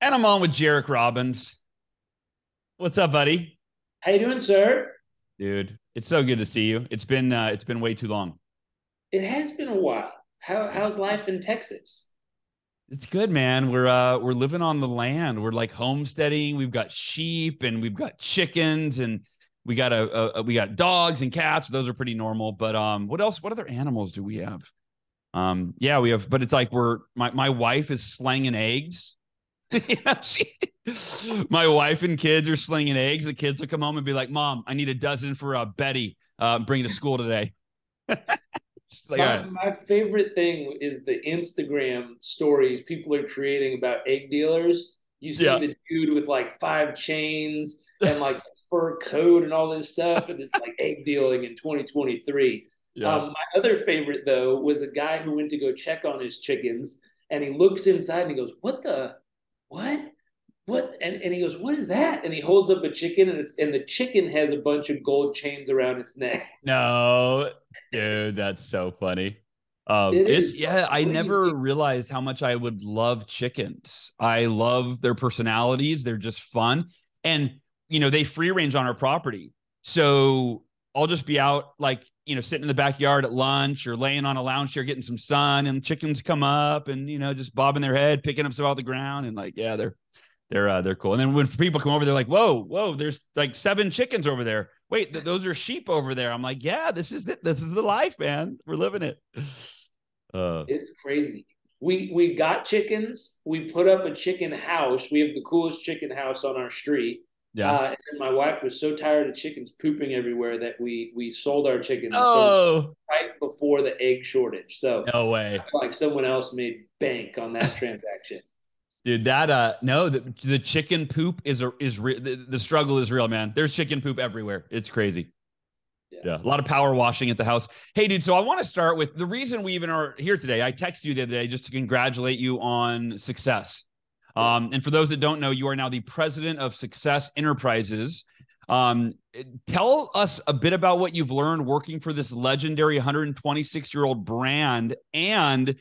And I'm on with Jairek Robbins. What's up, buddy? How you doing, sir? Dude, it's so good to see you. It's been uh, it's been way too long. It has been a while. How how's life in Texas? It's good, man. We're uh we're living on the land. We're like homesteading. We've got sheep and we've got chickens and we got a, a we got dogs and cats. Those are pretty normal. But um, what else? What other animals do we have? Um, yeah, we have. But it's like we're my my wife is slanging eggs. yeah, she, my wife and kids are slinging eggs. The kids will come home and be like, "Mom, I need a dozen for uh, Betty. Uh, bring to school today." like, my, right. my favorite thing is the Instagram stories people are creating about egg dealers. You see yeah. the dude with like five chains and like fur coat and all this stuff, and it's like egg dealing in 2023. Yeah. Um, my other favorite though was a guy who went to go check on his chickens, and he looks inside and he goes, "What the, what, what?" And, and he goes, "What is that?" And he holds up a chicken, and it's and the chicken has a bunch of gold chains around its neck. No, dude, that's so funny. Um, it it's yeah, I never realized how much I would love chickens. I love their personalities; they're just fun, and you know, they free range on our property. So I'll just be out like, you know, sitting in the backyard at lunch or laying on a lounge chair getting some sun and chickens come up and, you know, just bobbing their head, picking up some off the ground. And like, yeah, they're, they're, uh, they're cool. And then when people come over, they're like, whoa, whoa, there's like seven chickens over there. Wait, th- those are sheep over there. I'm like, yeah, this is it. This is the life, man. We're living it. Uh, it's crazy. We, we got chickens. We put up a chicken house. We have the coolest chicken house on our street yeah. Uh, and my wife was so tired of chickens pooping everywhere that we we sold our chickens oh. right before the egg shortage. So no way. like someone else made bank on that transaction. Dude, that uh no, the, the chicken poop is a is re- the, the struggle is real, man. There's chicken poop everywhere. It's crazy. Yeah. yeah. a lot of power washing at the house. Hey, dude. So I want to start with the reason we even are here today. I texted you the other day just to congratulate you on success. Um, and for those that don't know, you are now the president of Success Enterprises. Um, tell us a bit about what you've learned working for this legendary 126 year old brand and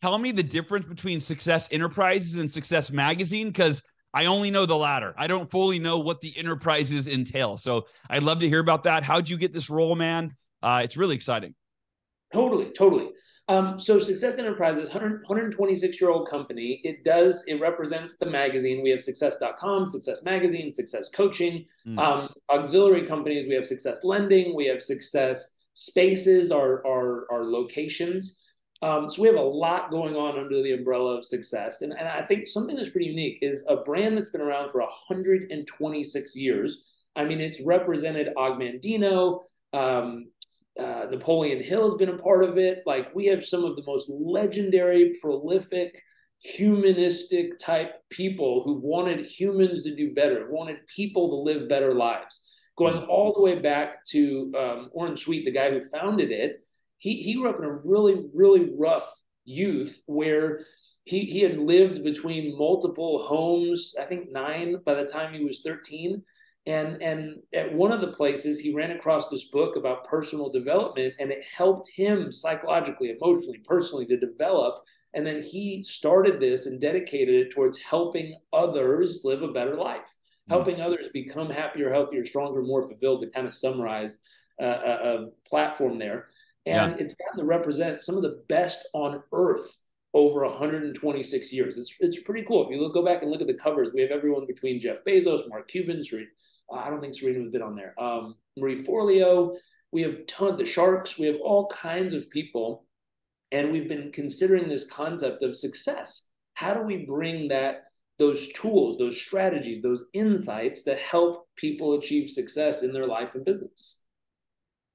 tell me the difference between Success Enterprises and Success Magazine because I only know the latter. I don't fully know what the enterprises entail. So I'd love to hear about that. How'd you get this role, man? Uh, it's really exciting. Totally, totally. Um, so Success Enterprises, 126 year old company. It does, it represents the magazine. We have success.com, success magazine, success coaching, mm. um, auxiliary companies. We have success lending. We have success spaces, our, our, our locations. Um, so we have a lot going on under the umbrella of success. And, and I think something that's pretty unique is a brand that's been around for 126 years. I mean, it's represented Og Mandino, um, uh, Napoleon Hill has been a part of it. Like we have some of the most legendary, prolific, humanistic type people who've wanted humans to do better, wanted people to live better lives. Going all the way back to um, Orison Swett, the guy who founded it, he, he grew up in a really, really rough youth where he, he had lived between multiple homes, I think nine by the time he was 13 and and at one of the places he ran across this book about personal development and it helped him psychologically emotionally personally to develop and then he started this and dedicated it towards helping others live a better life mm-hmm. helping others become happier healthier stronger more fulfilled to kind of summarize uh, a, a, platform there and yeah. it's gotten to represent some of the best on earth over 126 years. It's it's pretty cool. If you look, go back and look at the covers, we have everyone between Jeff Bezos, Mark Cuban, I don't think Serena has been on there. Um, Marie Forleo. We have ton the Sharks. We have all kinds of people, and we've been considering this concept of success. How do we bring that those tools, those strategies, those insights to help people achieve success in their life and business?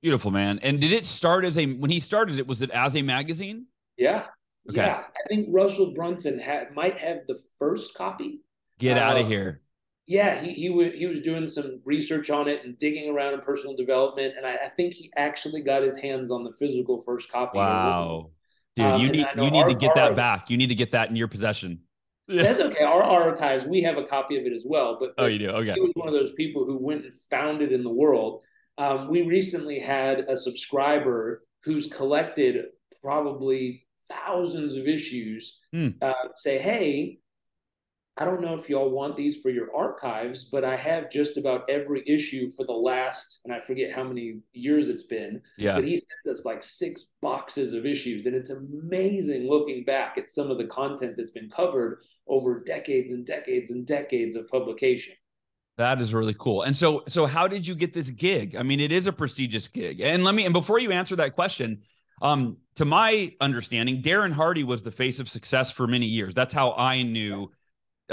Beautiful, man. And did it start as a when he started it? Was it as a magazine? Yeah. Okay. Yeah, I think Russell Brunson had might have the first copy. Get uh, out of here yeah, he he, w- he was doing some research on it and digging around in personal development, and I, I think he actually got his hands on the physical first copy. Wow, dude, um, you need you need our, to get that back. You need to get that in your possession. That's okay. Our archives, we have a copy of it as well. But, oh, you do. Okay. He was one of those people who went and found it in the world. Um, we recently had a subscriber who's collected probably thousands of issues. Hmm. Uh, say, hey, I don't know if y'all want these for your archives, but I have just about every issue for the last, and I forget how many years it's been. Yeah. But he sent us like six boxes of issues, and it's amazing looking back at some of the content that's been covered over decades and decades and decades of publication. That is really cool. And so, so how did you get this gig? I mean, it is a prestigious gig. And let me, and before you answer that question, um, to my understanding, Darren Hardy was the face of success for many years. That's how I knew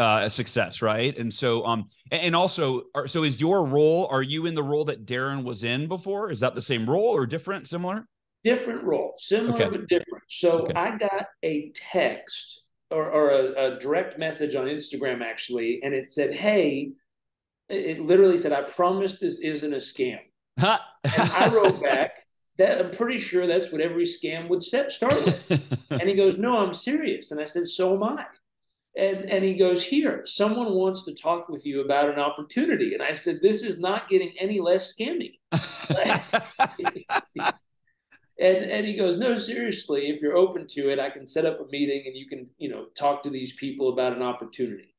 uh, a success, right? And so, um, and also, are, so is your role? Are you in the role that Darren was in before? Is that the same role or different, similar? Different role, similar okay. but different. So okay. I got a text or, or a, a direct message on Instagram actually, and it said, "Hey," it literally said, "I promise this isn't a scam." and I wrote back. That, I'm pretty sure that's what every scam would set, start with. and he goes, No, I'm serious. And I said, So am I. And, and he goes, Here, someone wants to talk with you about an opportunity. And I said, This is not getting any less scammy. and, and he goes, No, seriously, if you're open to it, I can set up a meeting and you can, you know, talk to these people about an opportunity.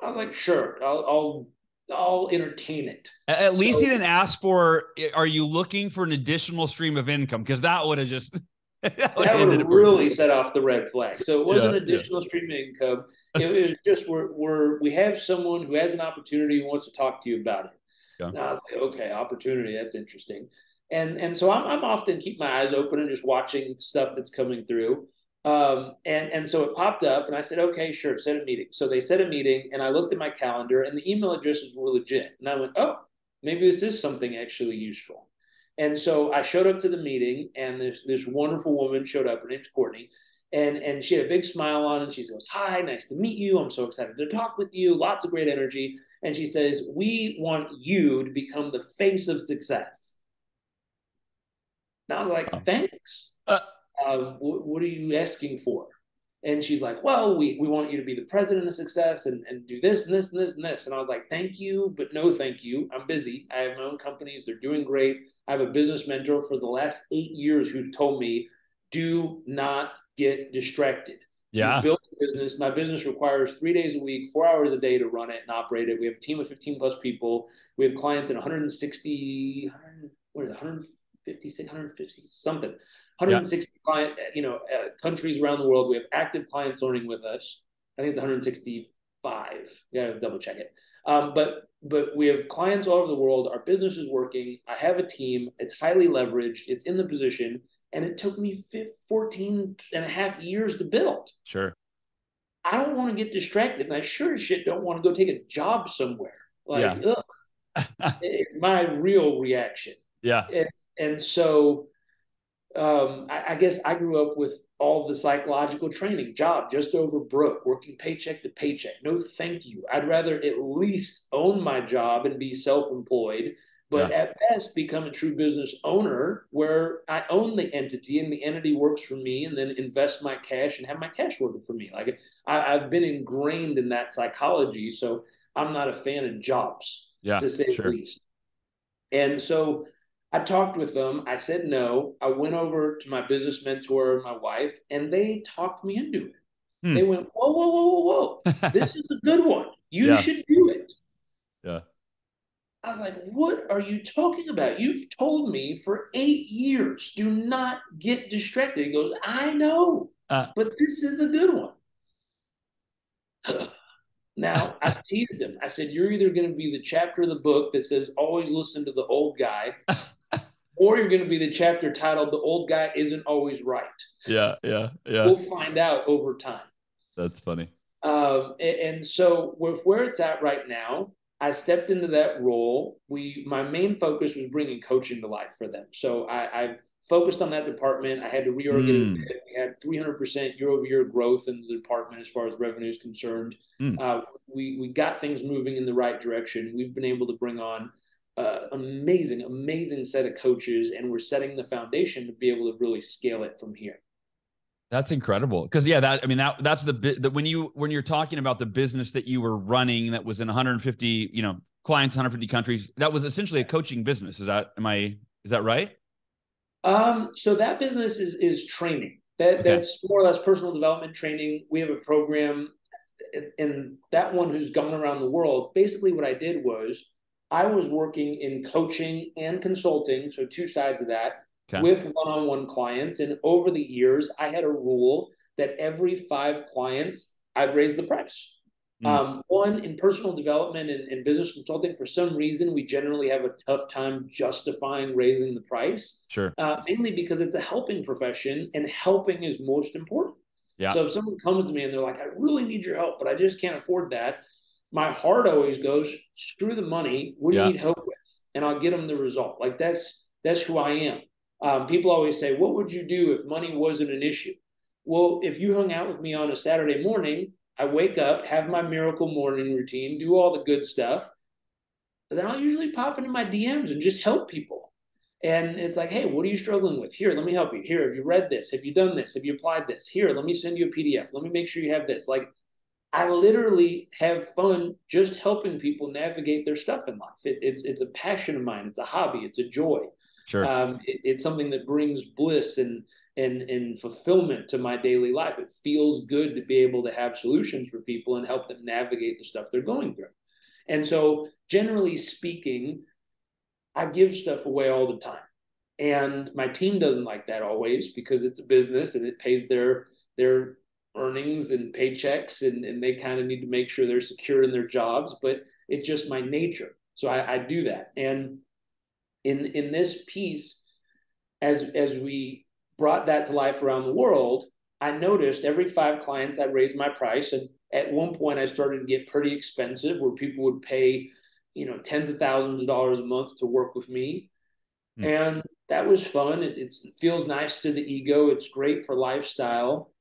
I was like, Sure, I'll, I'll I'll entertain it. At least so, he didn't ask for, are you looking for an additional stream of income? Because that would have just that would have really set off the red flag. So it wasn't yeah, additional yeah. stream income. It, it, was just we're, we're we have someone who has an opportunity who wants to talk to you about it. Yeah. And I was like, okay, opportunity, that's interesting. And and so I'm, I'm often keep my eyes open and just watching stuff that's coming through. Um, and and so it popped up, and I said, okay, sure, set a meeting. So they set a meeting, and I looked at my calendar, and the email addresses were legit. And I went, oh, maybe this is something actually useful. And so I showed up to the meeting, and this this wonderful woman showed up. Her name's Courtney, and and she had a big smile on, and she goes, "Hi, nice to meet you. I'm so excited to talk with you. Lots of great energy." And she says, "We want you to become the face of success." And I was like, "Thanks. Uh, uh, what, what are you asking for?" And she's like, Well, we, we want you to be the president of success and, and do this and this and this and this. And I was like, Thank you, but no thank you. I'm busy. I have my own companies. They're doing great. I have a business mentor for the last eight years who told me, do not get distracted. Yeah. build a business. My business requires three days a week, four hours a day to run it and operate it. We have a team of 15 plus people. We have clients in 160, 100, what is it, 150, 150 something, 160 yeah. client, you know, uh, countries around the world. We have active clients learning with us. I think it's 165. Yeah, double check it. Um, but but we have clients all over the world. Our business is working. I have a team. It's highly leveraged. It's in the position. And it took me 15, 14 and a half years to build. Sure. I don't want to get distracted. And I sure as shit don't want to go take a job somewhere. Like, yeah. it's my real reaction. Yeah. And, and so um, I, I guess I grew up with all the psychological training, job just over broke, working paycheck to paycheck. No, thank you. I'd rather at least own my job and be self employed, but yeah. at best become a true business owner where I own the entity and the entity works for me and then invest my cash and have my cash working for me. Like I, have been ingrained in that psychology. So I'm not a fan of jobs, yeah, to say sure. the least. And so I talked with them. I said no. I went over to my business mentor my wife, and they talked me into it. Hmm. They went, whoa, whoa, whoa, whoa, whoa. this is a good one. You yeah. should do it. Yeah. I was like, what are you talking about? You've told me for eight years, do not get distracted. He goes, I know, uh, but this is a good one. now, I teased him. I said, You're either going to be the chapter of the book that says, always listen to the old guy, or you're going to be the chapter titled "The Old Guy Isn't Always Right." Yeah, yeah, yeah. We'll find out over time. That's funny. Um, and, and so with where it's at right now, I stepped into that role. We my main focus was bringing coaching to life for them. So I, I focused on that department. I had to reorganize. Mm. We had 300% year over year growth in the department as far as revenue is concerned. Mm. Uh, we we got things moving in the right direction. We've been able to bring on uh, amazing, amazing set of coaches, and we're setting the foundation to be able to really scale it from here. That's incredible. Because yeah, that I mean that that's the bit that when you when you're talking about the business that you were running that was in 150 you know clients 150 countries that was essentially a coaching business. Is that am I is that right? Um, so that business is is training. That okay. that's more or less personal development training. We have a program and that one who's gone around the world, basically what I did was I was working in coaching and consulting, so two sides of that, okay. with one-on-one clients. And over the years, I had a rule that every five clients, I'd raise the price. Mm. Um, one in personal development and, and, business consulting, for some reason, we generally have a tough time justifying raising the price. Sure. Uh, mainly because it's a helping profession, and helping is most important. Yeah. So if someone comes to me and they're like, "I really need your help, but I just can't afford that," my heart always goes, "Screw the money. What do yeah. you need help with?" And I'll get them the result. Like that's that's who I am. Um, people always say, "What would you do if money wasn't an issue?" Well, if you hung out with me on a Saturday morning, I wake up, have my miracle morning routine, do all the good stuff. Then I'll usually pop into my DMs and just help people. And it's like, hey, what are you struggling with? Here, let me help you. Here, have you read this? Have you done this? Have you applied this? Here, let me send you a PDF. Let me make sure you have this. Like, I literally have fun just helping people navigate their stuff in life. It, it's it's a passion of mine. It's a hobby. It's a joy. Sure. Um, it, it's something that brings bliss and and and fulfillment to my daily life. It feels good to be able to have solutions for people and help them navigate the stuff they're going through. And so, generally speaking, I give stuff away all the time. And my team doesn't like that always because it's a business and it pays their their earnings and paychecks and, and they kind of need to make sure they're secure in their jobs, but it's just my nature. So I, I do that. And in in this piece, as as we brought that to life around the world, I noticed every five clients I raised my price. And at one point I started to get pretty expensive where people would pay, you know, tens of thousands of dollars a month to work with me. Mm. And that was fun. It, it feels nice to the ego. It's great for lifestyle.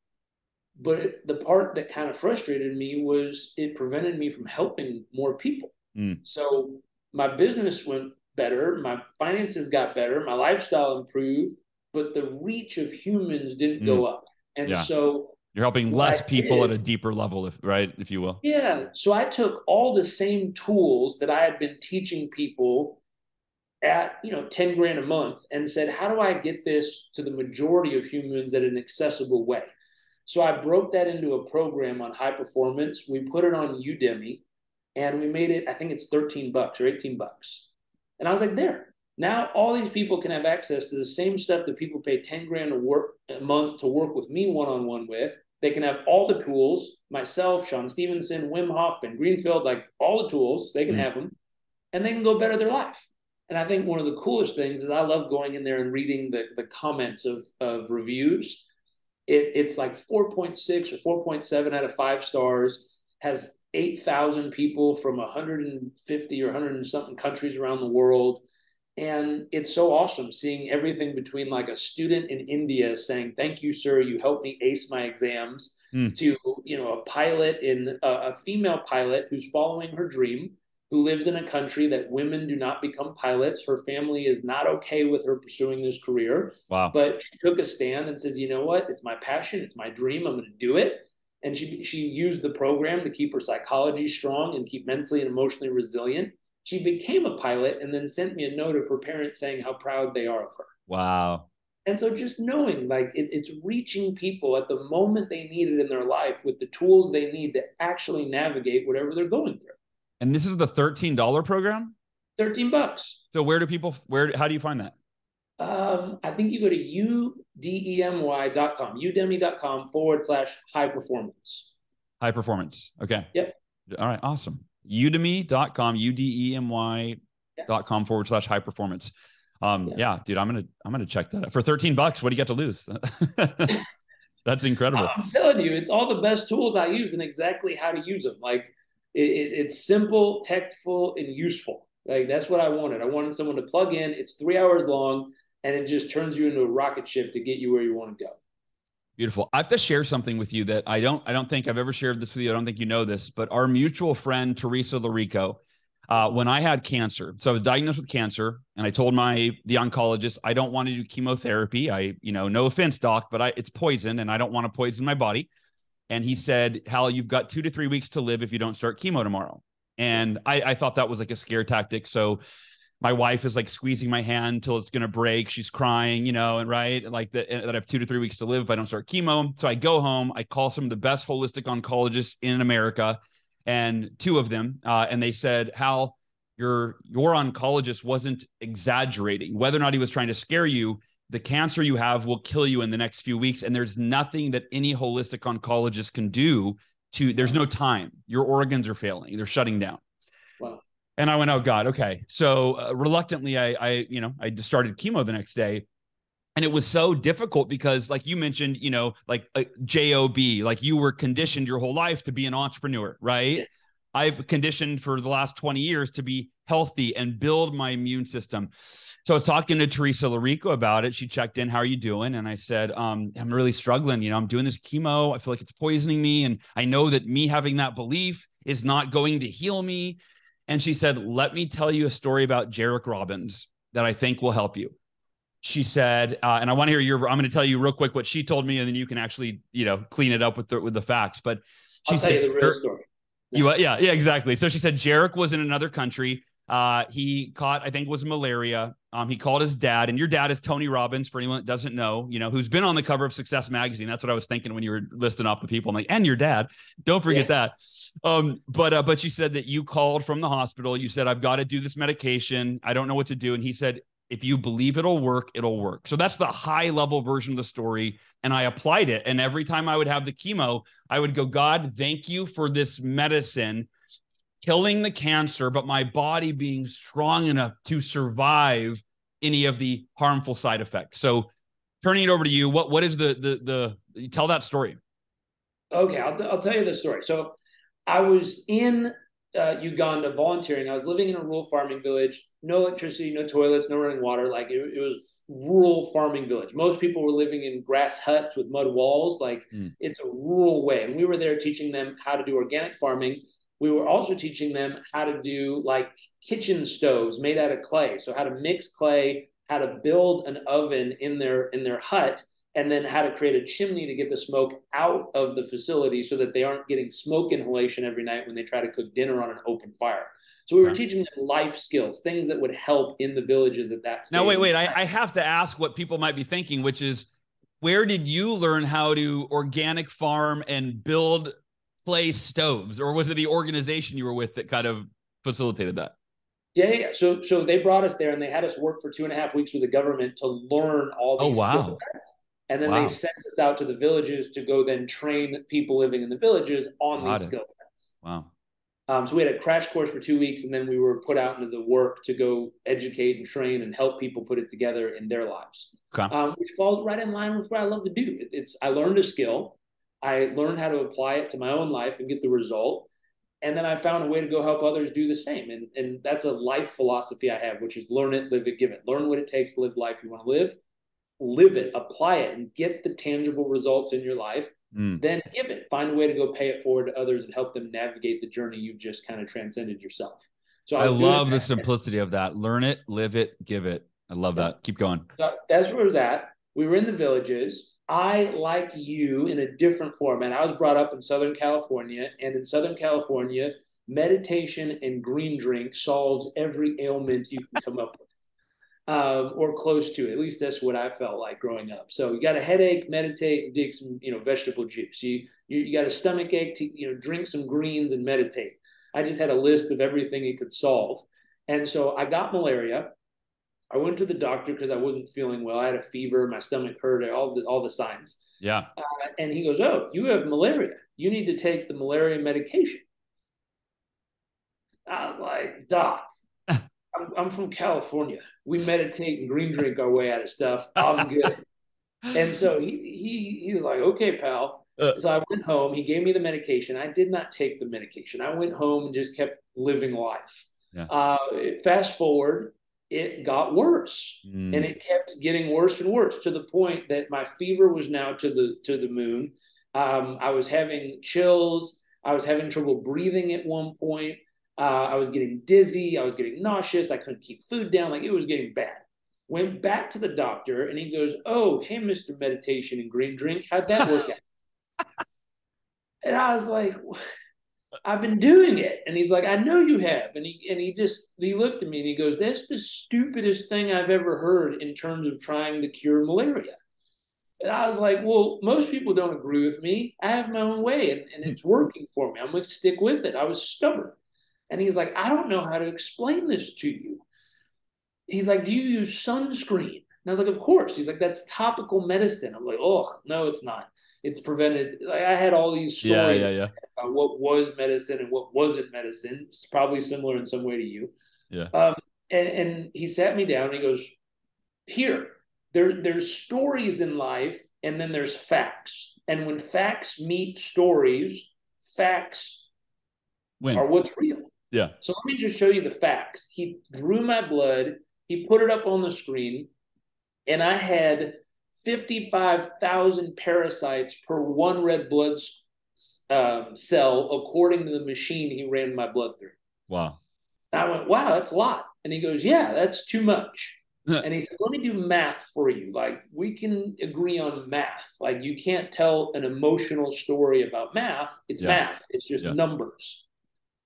But it, the part that kind of frustrated me was it prevented me from helping more people. Mm. So my business went better, my finances got better, my lifestyle improved, but the reach of humans didn't mm. go up. And yeah. so you're helping less people did, at a deeper level, if right, if you will. Yeah. So I took all the same tools that I had been teaching people at you know 10 grand a month and said, how do I get this to the majority of humans at an accessible way? So I broke that into a program on high performance. We put it on Udemy and we made it, I think it's 13 bucks or 18 bucks. And I was like, there, now all these people can have access to the same stuff that people pay 10 grand a work a month to work with me one-on-one with. They can have all the tools, myself, Shawn Stevenson, Wim Hof, Ben Greenfield, like all the tools, they can mm-hmm. have them and they can go better their life. And I think one of the coolest things is I love going in there and reading the, the comments of, of reviews. It, it's like 4.6 or 4.7 out of five stars, has 8,000 people from 150 or 100 and something countries around the world. And it's so awesome seeing everything between like a student in India saying, "Thank you, sir, you helped me ace my exams," mm. to you know a pilot in a, a female pilot who's following her dream, who lives in a country that women do not become pilots. Her family is not okay with her pursuing this career. Wow! But she took a stand and says, "You know what? It's my passion. It's my dream. I'm going to do it." And she she used the program to keep her psychology strong and keep mentally and emotionally resilient she became a pilot and then sent me a note of her parents saying how proud they are of her. Wow. And so just knowing like it, it's reaching people at the moment they need it in their life with the tools they need to actually navigate whatever they're going through. And this is the $13 program? 13 bucks. So where do people where how do you find that? Um, I think you go to udemy.com, udemy.com forward slash high performance. High performance. Okay. Yep. All right. Awesome udemy.com, U-D-E-M-Y dot com forward slash high performance. Um, yeah. yeah. dude, I'm gonna I'm gonna check that out. for 13 bucks. What do you got to lose? That's incredible. I'm telling you, it's all the best tools I use and exactly how to use them. Like it, it, it's simple, tactful, and useful. Like that's what I wanted. I wanted someone to plug in. It's three hours long, and it just turns you into a rocket ship to get you where you want to go. Beautiful. I have to share something with you that I don't I don't think I've ever shared this with you. I don't think you know this, but our mutual friend Teresa Larico, uh, when I had cancer, so I was diagnosed with cancer, and I told my the oncologist I don't want to do chemotherapy. I you know no offense, doc, but I it's poison, and I don't want to poison my body. And he said, Hal, you've got two to three weeks to live if you don't start chemo tomorrow. And I, I thought that was like a scare tactic. So my wife is like squeezing my hand till it's gonna break. She's crying, you know, and right, like that, that I have two to three weeks to live if I don't start chemo. So I go home, I call some of the best holistic oncologists in America, and two of them, uh, and they said, Hal, your your oncologist wasn't exaggerating. Whether or not he was trying to scare you, the cancer you have will kill you in the next few weeks, and there's nothing that any holistic oncologist can do to. There's no time. Your organs are failing. They're shutting down. Wow. And I went, oh God, okay. So uh, reluctantly, I, I, you know, I just started chemo the next day, and it was so difficult because, like you mentioned, you know, like uh, job, like you were conditioned your whole life to be an entrepreneur, right? Yeah. I've conditioned for the last 20 years to be healthy and build my immune system. So I was talking to Teresa Larico about it. She checked in, how are you doing? And I said, um, I'm really struggling. You know, I'm doing this chemo. I feel like it's poisoning me. And I know that me having that belief is not going to heal me. And she said, Let me tell you a story about Jairek Robbins that I think will help you. She said, uh, and I want to hear your. I'm going to tell you real quick what she told me, and then you can actually, you know, clean it up with the with the facts. But she I'll said, the real story. You, yeah, yeah, exactly. So she said Jairek was in another country. Uh, he caught, I think, was malaria. Um, he called his dad, and your dad is Tony Robbins. For anyone that doesn't know, you know who's been on the cover of Success Magazine. That's what I was thinking when you were listing off the people. I'm like, and your dad. Don't forget yeah. that. Um, but uh, but you said that you called from the hospital. You said I've got to do this medication. I don't know what to do, and he said if you believe it'll work, it'll work. So that's the high level version of the story. And I applied it. And every time I would have the chemo, I would go, God, thank you for this medicine killing the cancer, but my body being strong enough to survive any of the harmful side effects. So turning it over to you, what what is the the the tell that story? Okay, I'll, t- I'll tell you the story. So I was in uh, Uganda volunteering. I was living in a rural farming village, no electricity, no toilets, no running water. Like it, it was rural farming village. Most people were living in grass huts with mud walls. Like mm. it's a rural way. And we were there teaching them how to do organic farming. We were also teaching them how to do like kitchen stoves made out of clay. So how to mix clay, how to build an oven in their in their hut and then how to create a chimney to get the smoke out of the facility so that they aren't getting smoke inhalation every night when they try to cook dinner on an open fire. So we were teaching them life skills, things that would help in the villages at that stage. Now, wait, wait. I, I have to ask what people might be thinking, which is where did you learn how to organic farm and build clay stoves? Or was it the organization you were with that kind of facilitated that? Yeah, yeah. So so they brought us there and they had us work for two and a half weeks with the government to learn all these oh, wow. skill sets and then wow. they sent us out to the villages to go then train people living in the villages on Got these it. skill sets. Wow. Um, so we had a crash course for two weeks, and then we were put out into the work to go educate and train and help people put it together in their lives, okay. um, which falls right in line with what I love to do. It's I learned a skill, I learned how to apply it to my own life and get the result, and then I found a way to go help others do the same. And and that's a life philosophy I have, which is learn it, live it, give it. Learn what it takes to live the life you want to live live it, apply it, and get the tangible results in your life. Mm. Then give it. Find a way to go pay it forward to others and help them navigate the journey you've just kind of transcended yourself. So I, I love the simplicity of that. Learn it, live it, give it. I love that. Keep going. So that's where I was at. We were in the villages. I, like you, in a different format. I was brought up in Southern California, and in Southern California, meditation and green drink solves every ailment you can come up with um, or close to. it. At least that's what I felt like growing up. So you got a headache, meditate, and dig some you know vegetable juice. You you, you got a stomach ache, to, you know drink some greens and meditate. I just had a list of everything it could solve, and so I got malaria. I went to the doctor because I wasn't feeling well. I had a fever, my stomach hurt, all the all the signs. Yeah. Uh, and he goes, "Oh, you have malaria. You need to take the malaria medication." I was like, "Doc, I'm, I'm from California. We meditate and green drink our way out of stuff. I'm good. and so he, he, he was like, okay, pal. Uh, so I went home. He gave me the medication. I did not take the medication. I went home and just kept living life. Yeah. Uh, fast forward, it got worse, mm. and it kept getting worse and worse to the point that my fever was now to the to the moon. Um, I was having chills. I was having trouble breathing at one point. Uh, I was getting dizzy. I was getting nauseous. I couldn't keep food down. Like it was getting bad. Went back to the doctor and he goes, Oh, hey, Mr. Meditation and Green Drink, how'd that work out? and I was like, I've been doing it. And he's like, I know you have. And he and he just he looked at me and he goes, That's the stupidest thing I've ever heard in terms of trying to cure malaria. And I was like, Well, most people don't agree with me. I have my own way and, and it's working for me. I'm gonna stick with it. I was stubborn. And he's like, I don't know how to explain this to you. He's like, Do you use sunscreen? And I was like, Of course. He's like, That's topical medicine. I'm like, Oh, no, it's not it's prevented. Like I had all these stories yeah, yeah, yeah. about what was medicine and what wasn't medicine. It's probably similar in some way to you. Yeah. Um, and, and he sat me down and he goes, Here, there, there's stories in life, and then there's facts. And when facts meet stories, facts when? are what's real. Yeah. So let me just show you the facts. He drew my blood, he put it up on the screen, and I had 55,000 parasites per one red blood um, cell, according to the machine he ran my blood through. Wow. I went, wow, that's a lot. And he goes, yeah, that's too much. and he said, let me do math for you. Like, we can agree on math. Like, you can't tell an emotional story about math. It's yeah. math, it's just yeah. numbers.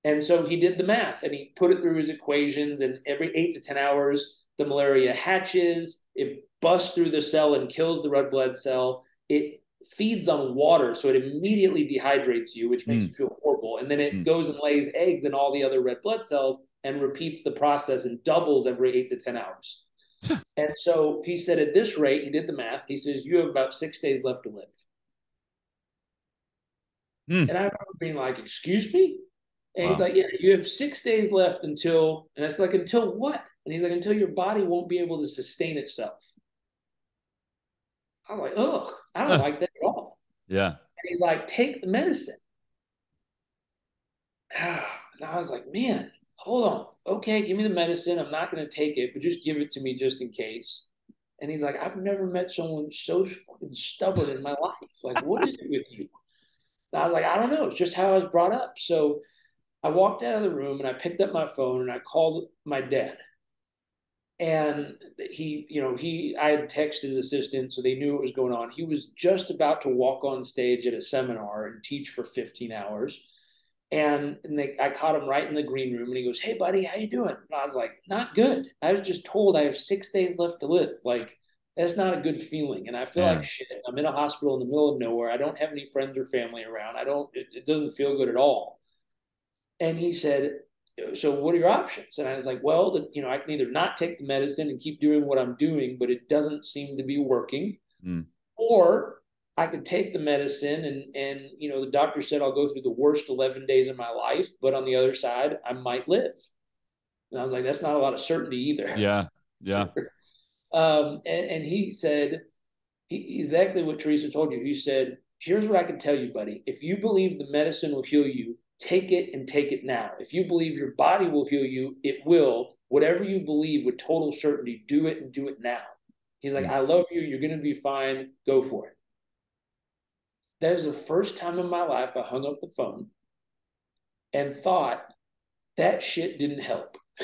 And so he did the math and he put it through his equations. And every eight to 10 hours, the malaria hatches, it busts through the cell and kills the red blood cell. It feeds on water, so it immediately dehydrates you, which makes mm. you feel horrible. And then it mm. goes and lays eggs in all the other red blood cells and repeats the process and doubles every eight to 10 hours. and so he said, at this rate, he did the math. He says, you have about six days left to live. Mm. And I remember being like, excuse me? And wow. he's like, yeah, you have six days left until, and it's like, until what? And he's like, until your body won't be able to sustain itself. I'm like, ugh, I don't like that at all. Yeah. And he's like, take the medicine. And I was like, man, hold on. Okay, give me the medicine. I'm not going to take it, but just give it to me just in case. And he's like, I've never met someone so fucking stubborn in my life. Like, what is it with you? And I was like, I don't know. It's just how I was brought up. So I walked out of the room and I picked up my phone and I called my dad and he you know he i had texted his assistant so they knew what was going on. He was just about to walk on stage at a seminar and teach for 15 hours. And, and they, i caught him right in the green room and he goes hey buddy how you doing? And i was like not good. I was just told i have six days left to live. Like that's not a good feeling. And i feel yeah. like shit. I'm in a hospital in the middle of nowhere. I don't have any friends or family around. I don't it, it doesn't feel good at all. And he said so what are your options? And I was like, well, the, you know, I can either not take the medicine and keep doing what I'm doing, but it doesn't seem to be working, mm. or I could take the medicine and and you know the doctor said I'll go through the worst 11 days of my life, but on the other side I might live. And I was like, that's not a lot of certainty either. Yeah, yeah. um, and, and he said he, exactly what Teresa told you. He said, here's what I can tell you, buddy. If you believe the medicine will heal you, take it and take it now. If you believe your body will heal you, it will. Whatever you believe with total certainty, do it and do it now. He's like, hmm. I love you. You're going to be fine. Go for it. That was the first time in my life I hung up the phone and thought that shit didn't help.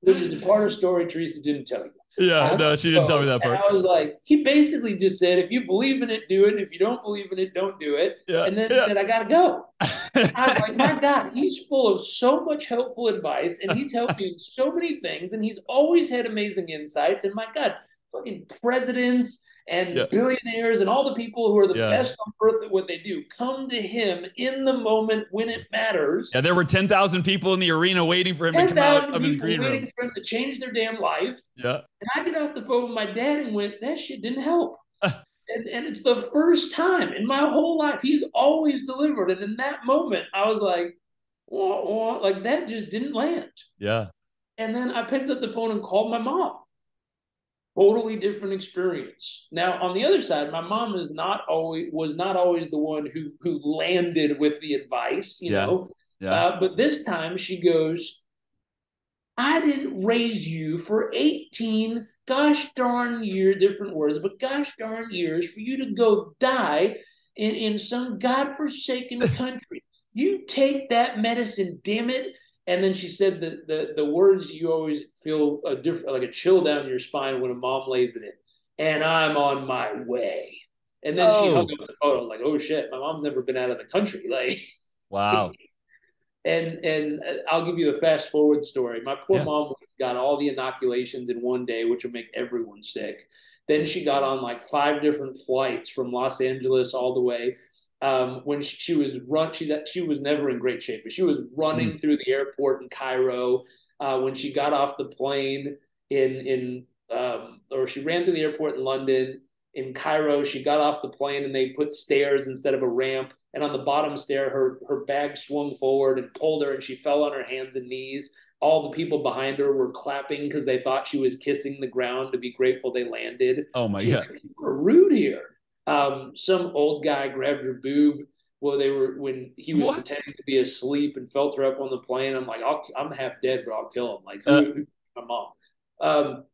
Which is a part of the story Teresa didn't tell you. Yeah, no, she didn't tell me that part. I was like, he basically just said, if you believe in it, do it. If you don't believe in it, don't do it. Yeah, and then yeah. said, I gotta go. I was like, my God, he's full of so much helpful advice, and he's helped me in so many things, and he's always had amazing insights. And my God, fucking presidents and yeah. billionaires and all the people who are the yeah. best on earth at what they do come to him in the moment when it matters. Yeah, there were 10,000 people in the arena waiting for him 10, to come out of his green waiting room. for him to change their damn life. Yeah. And I get off the phone with my dad and went, that shit didn't help. and, and it's the first time in my whole life he's always delivered. And in that moment, I was like, wah, wah, like that just didn't land. Yeah. And then I picked up the phone and called my mom totally different experience. Now, on the other side, my mom is not always was not always the one who who landed with the advice, you yeah. know. Yeah. Uh, but this time she goes, "I didn't raise you for eighteen gosh darn year different words, but gosh darn years for you to go die in in some godforsaken country. You take that medicine, damn it." And then she said the the the words you always feel a different like a chill down your spine when a mom lays it in. And I'm on my way. And then oh. she hung up the photo, like, oh shit, my mom's never been out of the country. Like, wow. and and I'll give you a fast forward story. My poor yeah. mom got all the inoculations in one day, which will make everyone sick. Then she got on like five different flights from Los Angeles all the way. Um, when she, she, was run, she that she was never in great shape, but she was running mm. through the airport in Cairo. Uh, when she got off the plane in in um, or she ran to the airport in London. In Cairo, she got off the plane and they put stairs instead of a ramp. And on the bottom stair, her her bag swung forward and pulled her, and she fell on her hands and knees. All the people behind her were clapping because they thought she was kissing the ground to be grateful they landed. Oh my god, people are rude here. Um, some old guy grabbed her boob well, they were when he was what? pretending to be asleep and felt her up on the plane. I'm like, i am half dead, but I'll kill him. Like, who, uh, who, my mom. Um,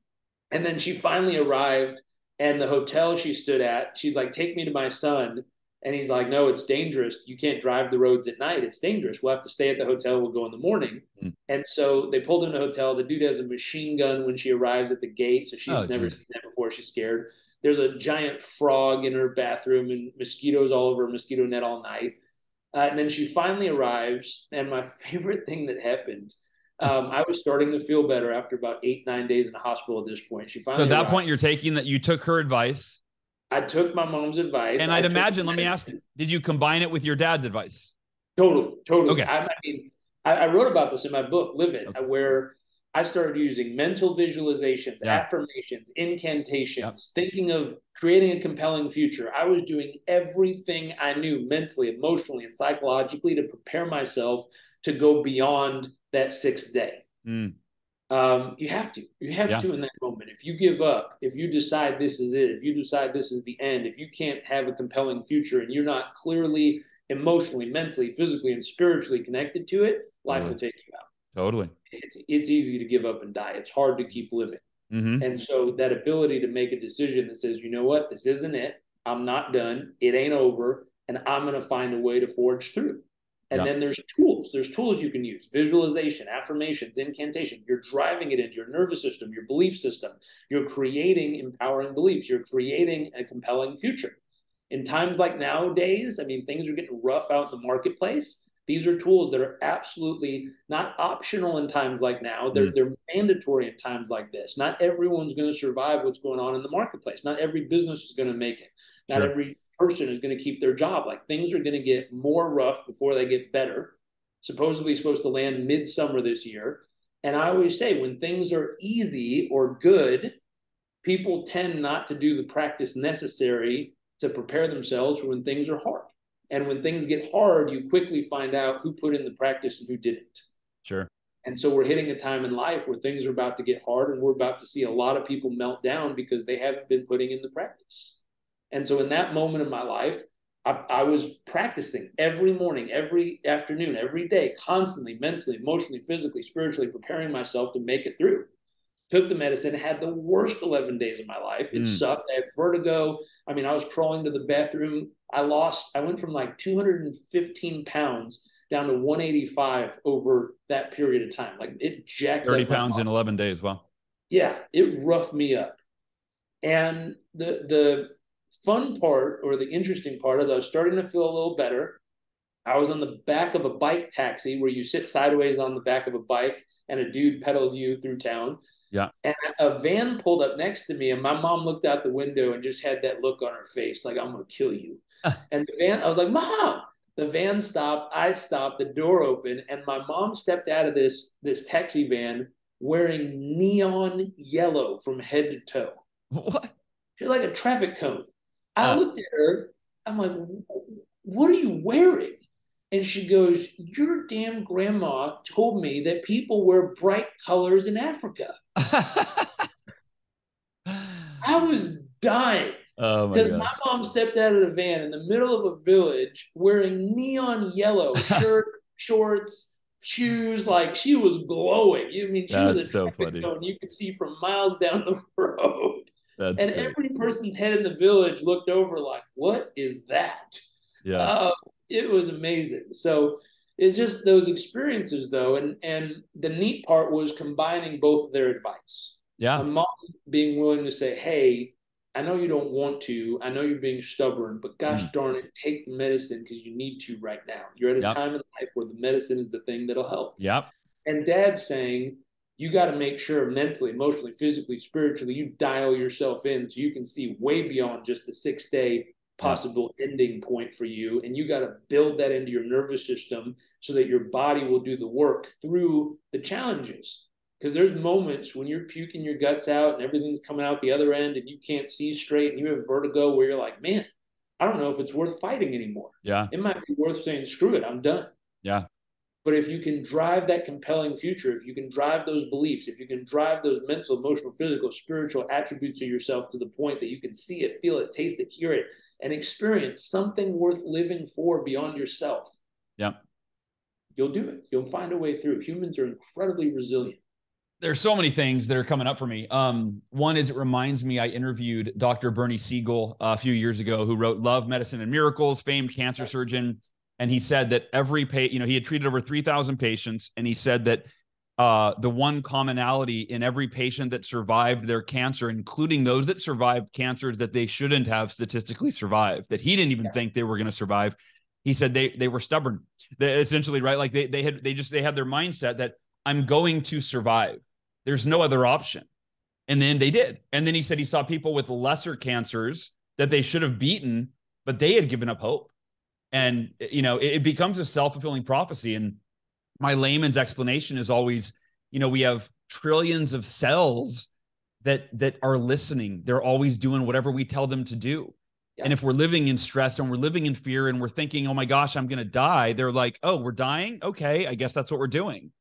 and then she finally arrived, and the hotel she stood at, she's like, "Take me to my son." And he's like, "No, it's dangerous. You can't drive the roads at night. It's dangerous. We'll have to stay at the hotel. We'll go in the morning." Mm. And so they pulled in the hotel. The dude has a machine gun when she arrives at the gate, so she's oh, never geez. seen that before. She's scared. There's a giant frog in her bathroom and mosquitoes all over mosquito net all night. Uh, and then she finally arrives, and my favorite thing that happened um, I was starting to feel better after about eight, nine days in the hospital at this point. She finally. So at that arrived. point, you're taking that you took her advice. I took my mom's advice. And I'd imagine, let me ask, you, did you combine it with your dad's advice? Totally, totally. Okay. I, I mean, I, I, wrote about this in my book, Live It, okay. where I started using mental visualizations, yeah. affirmations, incantations, thinking of creating a compelling future. I was doing everything I knew mentally, emotionally, and psychologically to prepare myself to go beyond that sixth day. Mm. Um, you have to. You have yeah. to in that moment. If you give up, if you decide this is it, if you decide this is the end, if you can't have a compelling future and you're not clearly emotionally, mentally, physically, and spiritually connected to it, life will take you out. Totally. It's it's easy to give up and die. It's hard to keep living. Mm-hmm. And so that ability to make a decision that says, you know what, this isn't it. I'm not done. It ain't over. And I'm going to find a way to forge through. And yeah. then there's tools. There's tools you can use visualization, affirmations, incantation. You're driving it into your nervous system, your belief system. You're creating empowering beliefs. You're creating a compelling future. In times like nowadays, I mean, things are getting rough out in the marketplace. These are tools that are absolutely not optional in times like now. They're, mm. they're mandatory in times like this. Not everyone's going to survive what's going on in the marketplace. Not every business is going to make it. Not sure. every person is going to keep their job. Like things are going to get more rough before they get better. Supposedly supposed to land midsummer this year. And I always say when things are easy or good, people tend not to do the practice necessary to prepare themselves for when things are hard. And when things get hard, you quickly find out who put in the practice and who didn't. Sure. And so we're hitting a time in life where things are about to get hard and we're about to see a lot of people melt down because they haven't been putting in the practice. And so in that moment of my life, I, I, was practicing every morning, every afternoon, every day, constantly, mentally, emotionally, physically, spiritually, preparing myself to make it through. Took the medicine, had the worst 11 days of my life. It mm. sucked. I had vertigo. I mean, I was crawling to the bathroom. I lost, I went from like 215 pounds down to 185 over that period of time. Like it jacked 30 pounds in 11 days. Wow. Yeah, it roughed me up. And the, the, fun part or the interesting part is I was starting to feel a little better. I was on the back of a bike taxi where you sit sideways on the back of a bike and a dude pedals you through town. Yeah. And a van pulled up next to me, and my mom looked out the window and just had that look on her face, like I'm gonna kill you. and the van, I was like, Mom. The van stopped. I stopped. The door opened, and my mom stepped out of this this taxi van wearing neon yellow from head to toe. What? She's like a traffic cone. I uh, looked at her. I'm like, what are you wearing? And she goes, Your damn grandma told me that people wear bright colors in Africa. I was dying. Because oh my, my, mom stepped out of the van in the middle of a village wearing neon yellow shirt, shorts, shoes. Like she was glowing. You I mean she That's was a so funny. You could see from miles down the road. That's and great. every person's head in the village looked over like, "What is that?" Yeah, uh, it was amazing. So it's just those experiences, though, and and the neat part was combining both of their advice. Yeah, a mom being willing to say, "Hey, I know you don't want to. I know you're being stubborn, but gosh mm. darn it, take the medicine because you need to right now. You're at a yep. time in life where the medicine is the thing that'll help. Yep. And dad's saying, you got to make sure mentally, emotionally, physically, spiritually, you dial yourself in so you can see way beyond just the six day possible ending point for you. And you got to build that into your nervous system so that your body will do the work through the challenges because there's moments when you're puking your guts out and everything's coming out the other end and you can't see straight and you have vertigo where you're like, man, I don't know if it's worth fighting anymore. Yeah. It might be worth saying, screw it, I'm done. Yeah. But if you can drive that compelling future, if you can drive those beliefs, if you can drive those mental, emotional, physical, spiritual attributes of yourself to the point that you can see it, feel it, taste it, hear it, and experience something worth living for beyond yourself. Yeah. You'll do it. You'll find a way through. Humans are incredibly resilient there's so many things that are coming up for me. Um, one is it reminds me I interviewed Dr. Bernie Siegel a few years ago, who wrote Love, Medicine, and Miracles, famed cancer surgeon. And he said that every pay, you know, he had treated over 3,000 patients, and he said that uh, the one commonality in every patient that survived their cancer, including those that survived cancers that they shouldn't have statistically survived, that he didn't even yeah. think they were going to survive. He said they they were stubborn. They essentially, right? Like they they had they just they had their mindset that I'm going to survive there's no other option. And then they did. And then he said he saw people with lesser cancers that they should have beaten, but they had given up hope. And, you know, it, it becomes a self fulfilling prophecy. And my layman's explanation is always, you know, we have trillions of cells that that are listening. They're always doing whatever we tell them to do. Yeah. And if we're living in stress and we're living in fear and we're thinking, oh my gosh, I'm going to die, they're like, oh, we're dying. Okay, I guess that's what we're doing.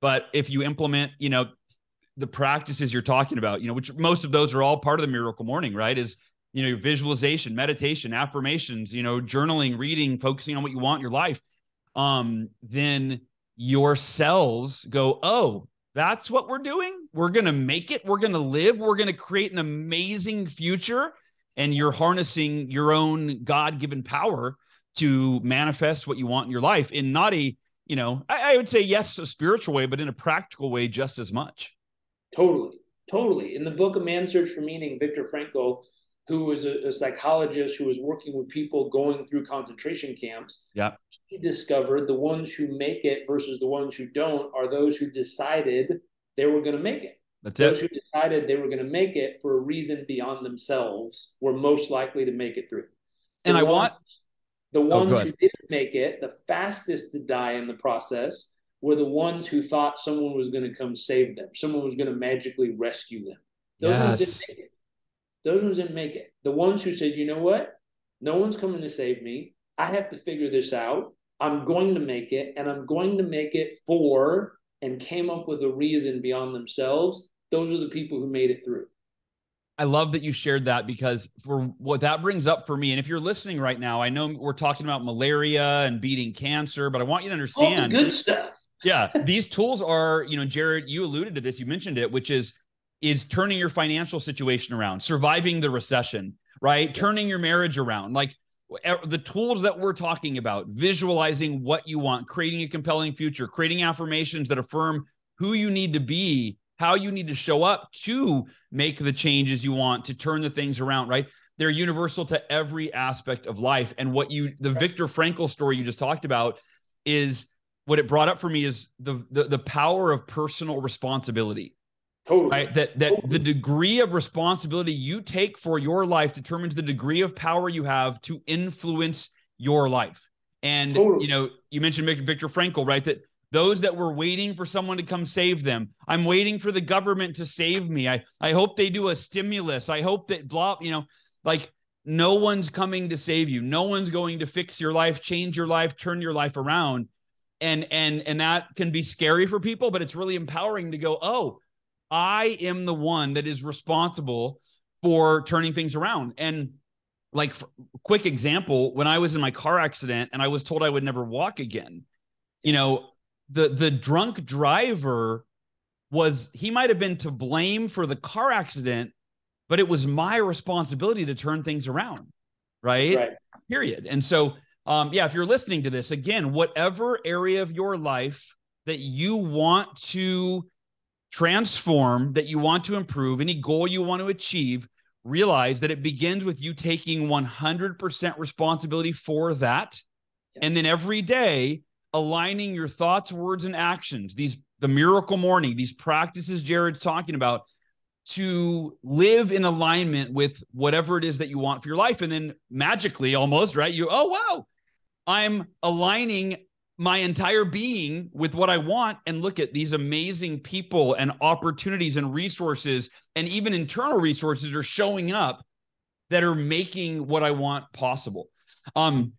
But if you implement, you know, the practices you're talking about, you know, which most of those are all part of the miracle morning, right? Is you know, your visualization, meditation, affirmations, you know, journaling, reading, focusing on what you want in your life. Um, then your cells go, oh, that's what we're doing. We're going to make it. We're going to live. We're going to create an amazing future. And you're harnessing your own God given power to manifest what you want in your life in not a, you know, I, I would say, yes, a spiritual way, but in a practical way just as much. Totally, totally. In the book A Man's Search for Meaning, Viktor Frankl, who was a, a, psychologist who was working with people going through concentration camps, yeah, he discovered the ones who make it versus the ones who don't are those who decided they were going to make it. That's those it. who decided they were going to make it for a reason beyond themselves were most likely to make it through. The and I want the oh, ones oh, who didn't make it, the fastest to die in the process, were the ones who thought someone was going to come save them, someone was going to magically rescue them. Those yes. ones didn't make it. Those ones didn't make it. The ones who said, you know what? No one's coming to save me. I have to figure this out. I'm going to make it, and I'm going to make it for, and came up with a reason beyond themselves. Those are the people who made it through. I love that you shared that because for what that brings up for me, and if you're listening right now, I know we're talking about malaria and beating cancer, but I want you to understand good stuff yeah, these tools are, you know, Jairek, you alluded to this, you mentioned it, which is is turning your financial situation around, surviving the recession, right? Turning your marriage around. Like the tools that we're talking about, visualizing what you want, creating a compelling future, creating affirmations that affirm who you need to be, how you need to show up to make the changes you want, to turn the things around, right? They're universal to every aspect of life. And what you, the Viktor Frankl story you just talked about is what it brought up for me is the the, the power of personal responsibility. Totally. Right? That that totally. the degree of responsibility you take for your life determines the degree of power you have to influence your life. And totally. you know, you mentioned Viktor Frankl, right? That those that were waiting for someone to come save them. I'm waiting for the government to save me. I I hope they do a stimulus. I hope that blah, you know, like no one's coming to save you. No one's going to fix your life, change your life, turn your life around and and and that can be scary for people but it's really empowering to go oh i am the one that is responsible for turning things around. And like quick example when i was in my car accident and i was told i would never walk again you know the the drunk driver was he might have been to blame for the car accident but it was my responsibility to turn things around right, right. period. And so um, yeah, if you're listening to this, again, whatever area of your life that you want to transform, that you want to improve, any goal you want to achieve, realize that it begins with you taking 100% responsibility for that. And then every day, aligning your thoughts, words, and actions, these the miracle morning, these practices Jairek's talking about to live in alignment with whatever it is that you want for your life. And then magically, almost, right? You, oh, wow, I'm aligning my entire being with what I want. And look at these amazing people and opportunities and resources, and even internal resources are showing up that are making what I want possible. Um,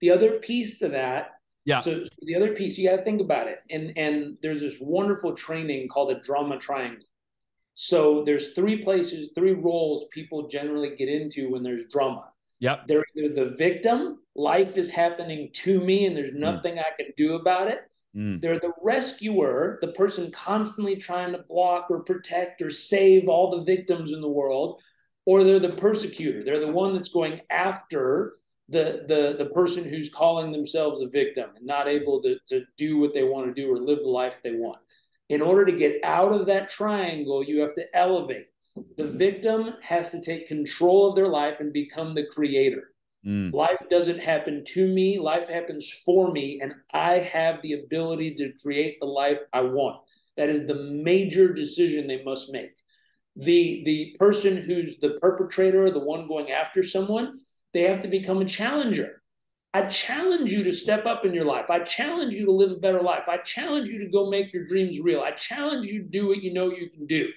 the other piece to that yeah. So the other piece, you got to think about it. And and there's this wonderful training called the drama triangle. So there's three places, three roles people generally get into when there's drama. Yep. They're either the victim, life is happening to me and there's mm. nothing mm. I can do about it. Mm. They're the rescuer, the person constantly trying to block or protect or save all the victims in the world. Or they're the persecutor. They're the one that's going after the the the person who's calling themselves a victim and not able to, to do what they want to do or live the life they want. In order to get out of that triangle, you have to elevate. The victim has to take control of their life and become the creator. Mm. Life doesn't happen to me, life happens for me, and I have the ability to create the life I want. That is the major decision they must make. The the person who's the perpetrator, the one going after someone, they have to become a challenger. I challenge you to step up in your life. I challenge you to live a better life. I challenge you to go make your dreams real. I challenge you to do what you know you can do.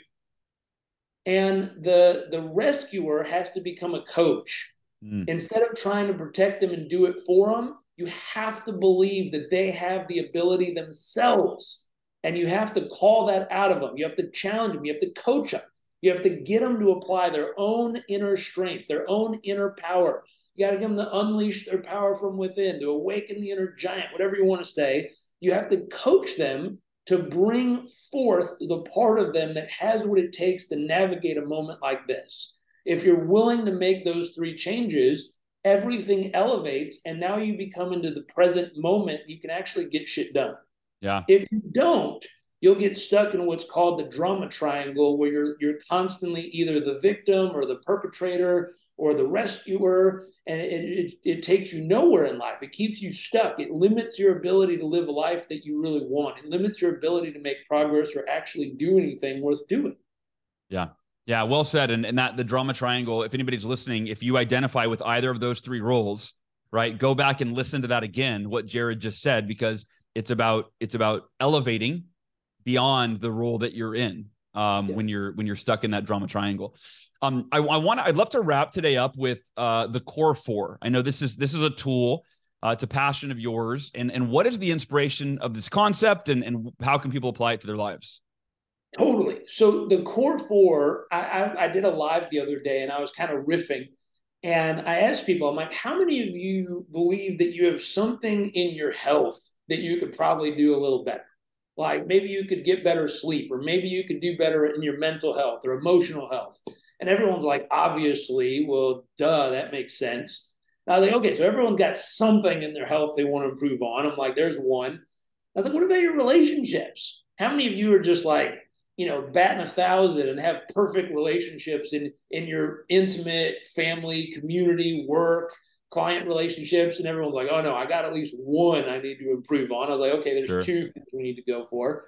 And the the rescuer has to become a coach. Mm. Instead of trying to protect them and do it for them, you have to believe that they have the ability themselves. And you have to call that out of them. You have to challenge them. You have to coach them. You have to get them to apply their own inner strength, their own inner power. You got to get them to unleash their power from within, to awaken the inner giant, whatever you want to say. You have to coach them to bring forth the part of them that has what it takes to navigate a moment like this. If you're willing to make those three changes, everything elevates and now you become into the present moment. You can actually get shit done. Yeah. If you don't, you'll get stuck in what's called the drama triangle where you're you're constantly either the victim or the perpetrator or the rescuer and it, it, it takes you nowhere in life it keeps you stuck it limits your ability to live a life that you really want it limits your ability to make progress or actually do anything worth doing yeah yeah well said and, and that the drama triangle if anybody's listening if you identify with either of those three roles right go back and listen to that again what Jairek just said because it's about it's about elevating beyond the role that you're in um, yeah. when you're when you're stuck in that drama triangle. Um, I, I want I'd love to wrap today up with uh, the core four. I know this is this is a tool. Uh, it's a passion of yours, and and what is the inspiration of this concept, and and how can people apply it to their lives? Totally. So the core four, I, I, I did a live the other day, and I was kind of riffing, and I asked people, I'm like, how many of you believe that you have something in your health that you could probably do a little better? like maybe you could get better sleep or maybe you could do better in your mental health or emotional health. And everyone's like obviously well duh that makes sense. I was like okay so everyone's got something in their health they want to improve on. I'm like there's one. I was like what about your relationships? How many of you are just like you know batting a thousand and have perfect relationships in in your intimate family community work client relationships, and everyone's like, "Oh no, I got at least one I need to improve on." I was like, "Okay, there's sure. two things we need to go for."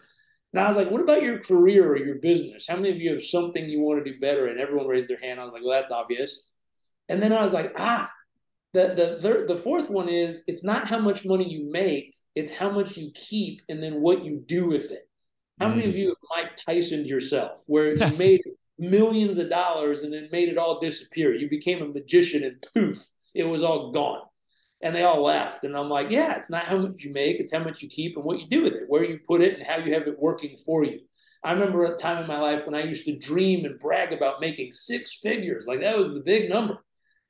And I was like, "What about your career or your business? How many of you have something you want to do better?" And everyone raised their hand. I was like, "Well, that's obvious." And then I was like, "Ah." The, the, the, the fourth one is it's not how much money you make, it's how much you keep and then what you do with it. How mm. many of mm. you have Mike Tyson yourself, where you made millions of dollars and then made it all disappear? You became a magician and poof, it was all gone. And they all laughed. And I'm like, yeah, it's not how much you make, it's how much you keep and what you do with it, where you put it, and how you have it working for you. I remember a time in my life when I used to dream and brag about making six figures. Like that was the big number.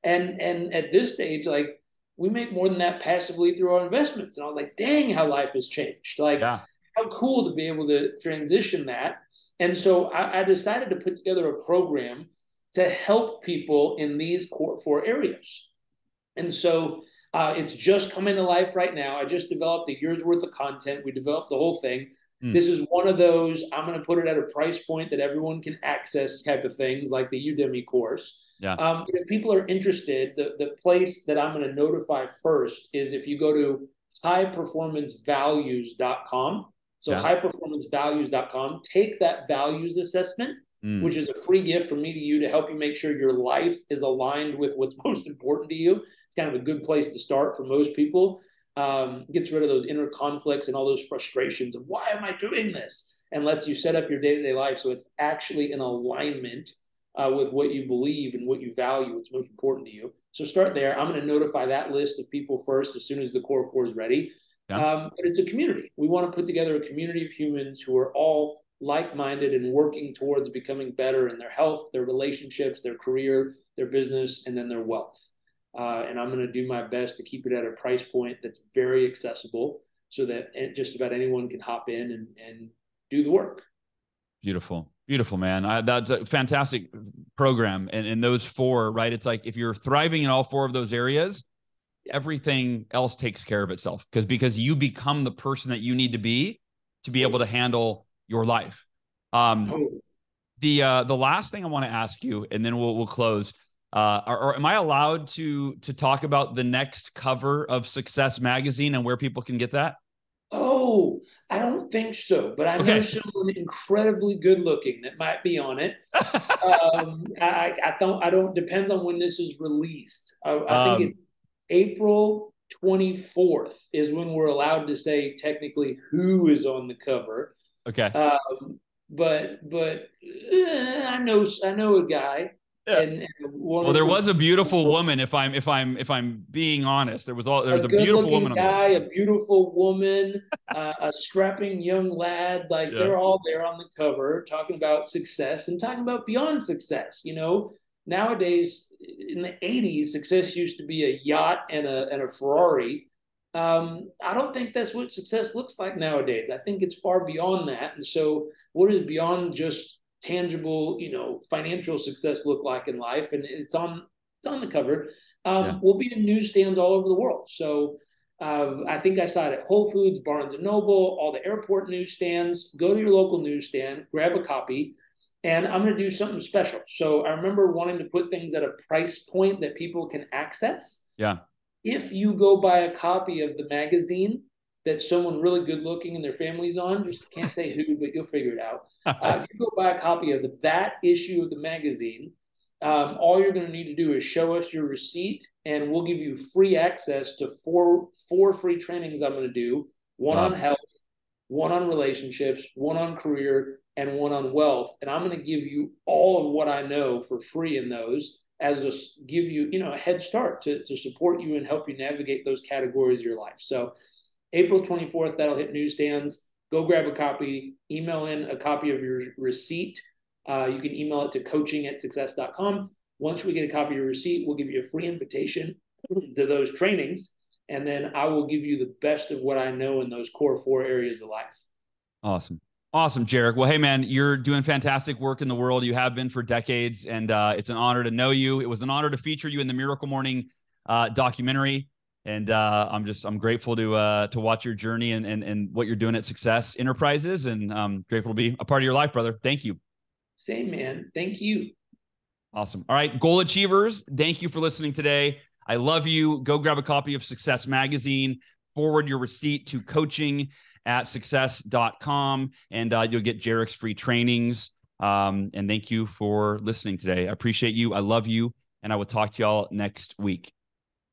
And and at this stage, like we make more than that passively through our investments. And I was like, dang, how life has changed. Like yeah. How cool to be able to transition that. And so I, I decided to put together a program to help people in these core four areas. And so uh, it's just coming to life right now. I just developed a year's worth of content. We developed the whole thing. Mm. This is one of those, I'm going to put it at a price point that everyone can access type of things like the Udemy course. Yeah. Um, if people are interested, the, the place that I'm going to notify first is if you go to highperformancevalues.com. So yeah. highperformancevalues.com, take that values assessment, mm. which is a free gift from me to you to help you make sure your life is aligned with what's most important to you. It's kind of a good place to start for most people um, gets rid of those inner conflicts and all those frustrations of why am I doing this, and lets you set up your day to day life so it's actually in alignment uh, with what you believe and what you value, what's most important to you. So start there. I'm going to notify that list of people first as soon as the core four is ready. Yeah. Um, but it's a community. We want to put together a community of humans who are all like minded and working towards becoming better in their health, their relationships, their career, their business, and then their wealth. Uh, and I'm going to do my best to keep it at a price point that's very accessible so that just about anyone can hop in and, and do the work. Beautiful. Beautiful, man. I, that's a fantastic program. And, and those four, right? It's like if you're thriving in all four of those areas, everything else takes care of itself because because you become the person that you need to be to be able to handle your life. Um, the uh, the last thing I want to ask you, and then we'll we'll close. Uh, or, or, am I allowed to to talk about the next cover of Success Magazine and where people can get that? Oh, I don't think so, but I okay. know someone incredibly good looking that might be on it. um, I, I, don't. I don't. Depends on when this is released. I, I um, think it's April twenty fourth is when we're allowed to say technically who is on the cover. Okay. Um, but but eh, I know I know a guy. Yeah. And, and well, there was a beautiful woman. If I'm if I'm if I'm being honest, there was all there was a, a beautiful woman. Guy, a beautiful woman, uh, a strapping young lad. Like yeah. they're all there on the cover, talking about success and talking about beyond success. You know, nowadays in the '80s, success used to be a yacht and a and a Ferrari. Um, I don't think that's what success looks like nowadays. I think it's far beyond that. And so, what is beyond just tangible, you know, financial success look like in life? And it's on it's on the cover. Um, yeah. We'll be in newsstands all over the world. So uh, I think I saw it at Whole Foods, Barnes and Noble, all the airport newsstands. Go to your local newsstand, grab a copy, and I'm going to do something special. So I remember wanting to put things at a price point that people can access. Yeah. If you go buy a copy of the magazine, that someone really good looking and their family's on. Just can't say who, but you'll figure it out. Uh, if you go buy a copy of that issue of the magazine, um, all you're going to need to do is show us your receipt, and we'll give you free access to four four free trainings I'm going to do: one wow. on health, one on relationships, one on career, and one on wealth. And I'm going to give you all of what I know for free in those as a give you you know a head start to to support you and help you navigate those categories of your life. So April 24th, that'll hit newsstands. Go grab a copy, email in a copy of your receipt. Uh, you can email it to coaching at success.com. Once we get a copy of your receipt, we'll give you a free invitation to those trainings. And then I will give you the best of what I know in those core four areas of life. Awesome. Awesome, Jairek. Well, hey, man, you're doing fantastic work in the world. You have been for decades, and uh, it's an honor to know you. It was an honor to feature you in the Miracle Morning uh, documentary and uh, I'm just I'm grateful to uh, to watch your journey and, and and what you're doing at Success Enterprises, and I'm grateful to be a part of your life, brother. Thank you. Same man. Thank you. Awesome. All right, goal achievers. Thank you for listening today. I love you. Go grab a copy of Success Magazine. Forward your receipt to coaching at success.com, and uh, you'll get Jairek's free trainings. Um, and thank you for listening today. I appreciate you. I love you. And I will talk to y'all next week.